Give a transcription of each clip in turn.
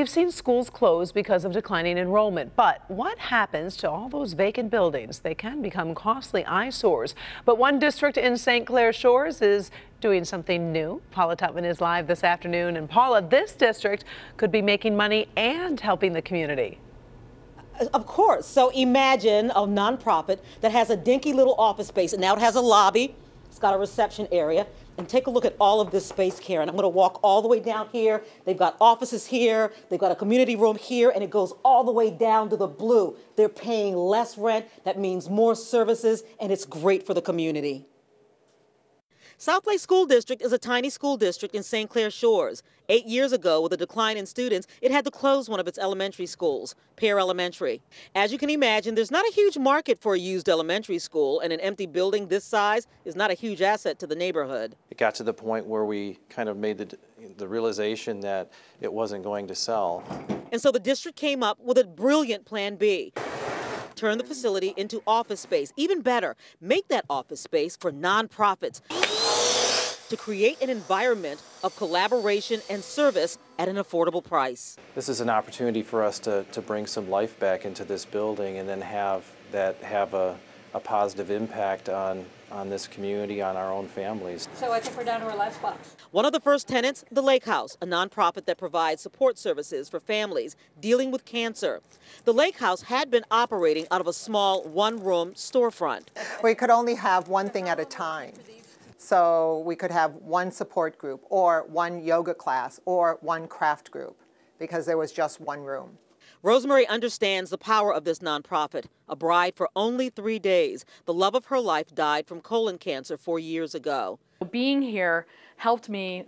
We've seen schools close because of declining enrollment, but what happens to all those vacant buildings? They can become costly eyesores. But one district in St. Clair Shores is doing something new. Paula Tutman is live this afternoon. And Paula, this district could be making money and helping the community. Of course. So imagine a nonprofit that has a dinky little office space, and now it has a lobby. It's got a reception area and take a look at all of this space, Karen. I'm going to walk all the way down here. They've got offices here. They've got a community room here, and it goes all the way down to the blue. They're paying less rent. That means more services, and it's great for the community. South Lake School District is a tiny school district in St. Clair Shores. Eight years ago, with a decline in students, it had to close one of its elementary schools, Pear Elementary. As you can imagine, there's not a huge market for a used elementary school, and an empty building this size is not a huge asset to the neighborhood. It got to the point where we kind of made the, the realization that it wasn't going to sell. And so the district came up with a brilliant plan B turn the facility into office space. Even better, make that office space for nonprofits to create an environment of collaboration and service at an affordable price. This is an opportunity for us to, to bring some life back into this building and then have that have a, a positive impact on, on this community, on our own families. So I think we're down to our last spot. One of the first tenants, the Lake House, a nonprofit that provides support services for families dealing with cancer. The Lake House had been operating out of a small one-room storefront. We could only have one thing at a time. So we could have one support group or one yoga class or one craft group because there was just one room. Rosemary understands the power of this nonprofit. A bride for only three days, the love of her life died from colon cancer four years ago. Being here helped me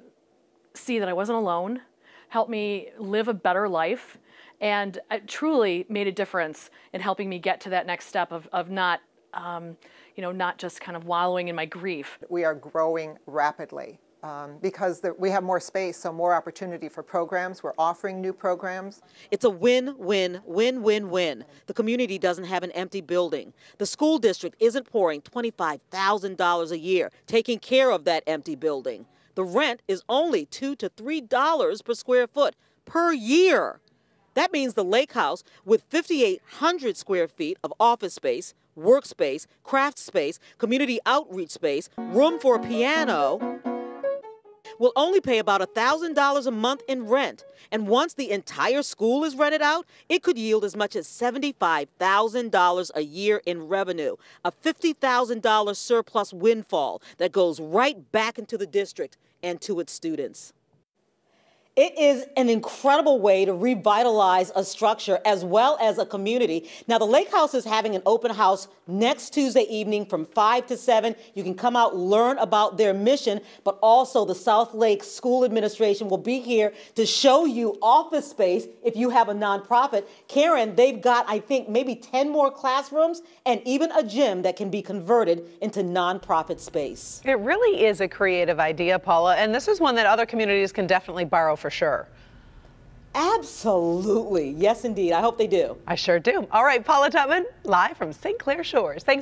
see that I wasn't alone, helped me live a better life, and it truly made a difference in helping me get to that next step of, of not um, you know, not just kind of wallowing in my grief. We are growing rapidly. Um, because the, we have more space, so more opportunity for programs. We're offering new programs. It's a win, win, win, win, win. The community doesn't have an empty building. The school district isn't pouring $25,000 a year taking care of that empty building. The rent is only two to three dollars per square foot per year. That means the lake house with 5,800 square feet of office space workspace, craft space, community outreach space, room for a piano, will only pay about $1,000 a month in rent. And once the entire school is rented out, it could yield as much as $75,000 a year in revenue, a $50,000 surplus windfall that goes right back into the district and to its students. It is an incredible way to revitalize a structure as well as a community. Now, the Lake House is having an open house next Tuesday evening from 5 to 7. You can come out, learn about their mission, but also the South Lake School Administration will be here to show you office space if you have a nonprofit. Karen, they've got, I think, maybe 10 more classrooms and even a gym that can be converted into nonprofit space. It really is a creative idea, Paula, and this is one that other communities can definitely borrow for sure. Absolutely. Yes, indeed. I hope they do. I sure do. All right, Paula Tutman, live from St. Clair Shores. Thanks.